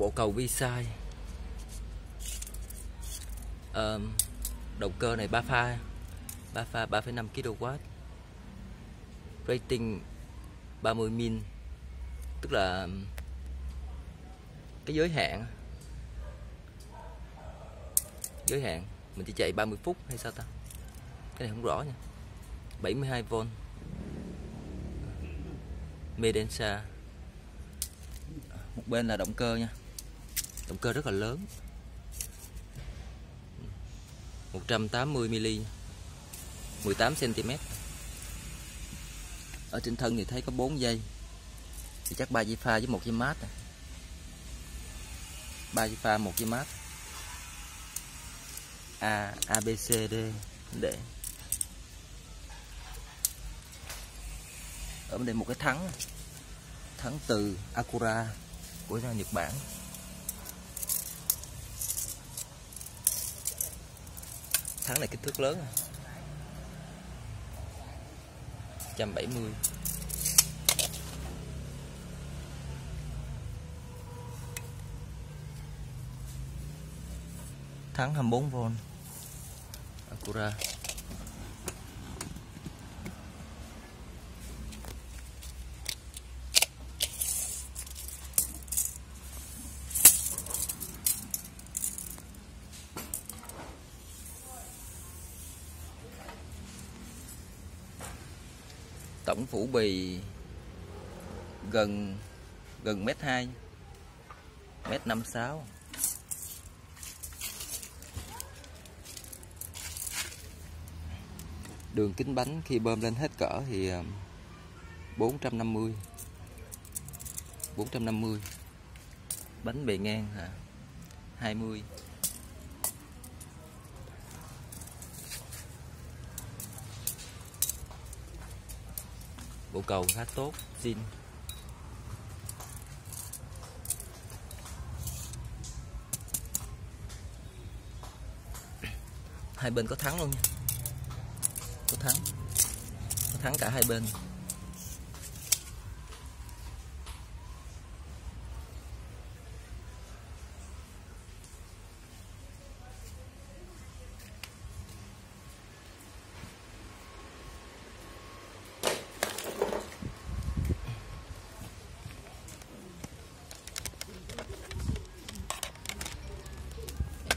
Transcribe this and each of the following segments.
bộ cầu vi sai à, động cơ này 3 pha 3 pha 3,5 kW rating 30 min tức là cái giới hạn. Giới hạn mình chỉ chạy 30 phút hay sao ta? Cái này không rõ nha. 72V Medensa. Một bên là động cơ nha động cơ rất là lớn. 180mm 18cm ở trên thân thì thấy có 4 dây. Thì chắc 3 dây pha với một dây mát à. 3 dây pha, một dây mát. A A, B, C, D để ở bên đây một cái thắng. Thắng từ Acura của Nhật Bản. Thắng này kích thước lớn 170 thắng 24V Acura. Tổng phủ bì gần gần mét hai, mét năm sáu. Đường kính bánh khi bơm lên hết cỡ thì ờ, 450 450 bánh bề ngang hả? 20 bộ cầu khá tốt zin hai bên có thắng luôn nha? Có thắng. Có thắng cả hai bên.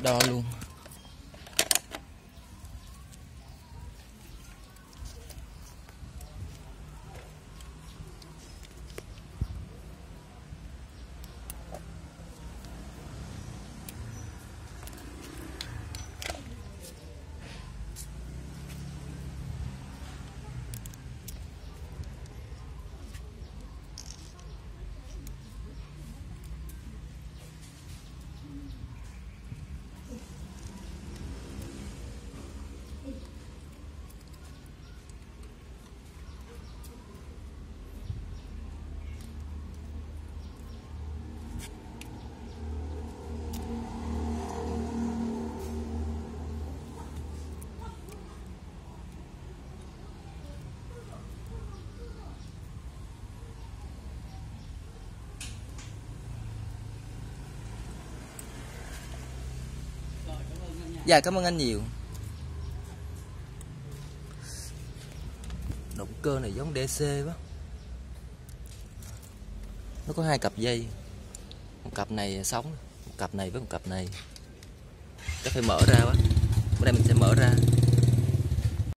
Đo luôn. Dạ cảm ơn anh nhiều. Động cơ này giống DC quá. Nó có hai cặp dây. Một cặp này sống, Một cặp này với một cặp này. Chắc phải mở ra quá. Bữa nay mình sẽ mở ra.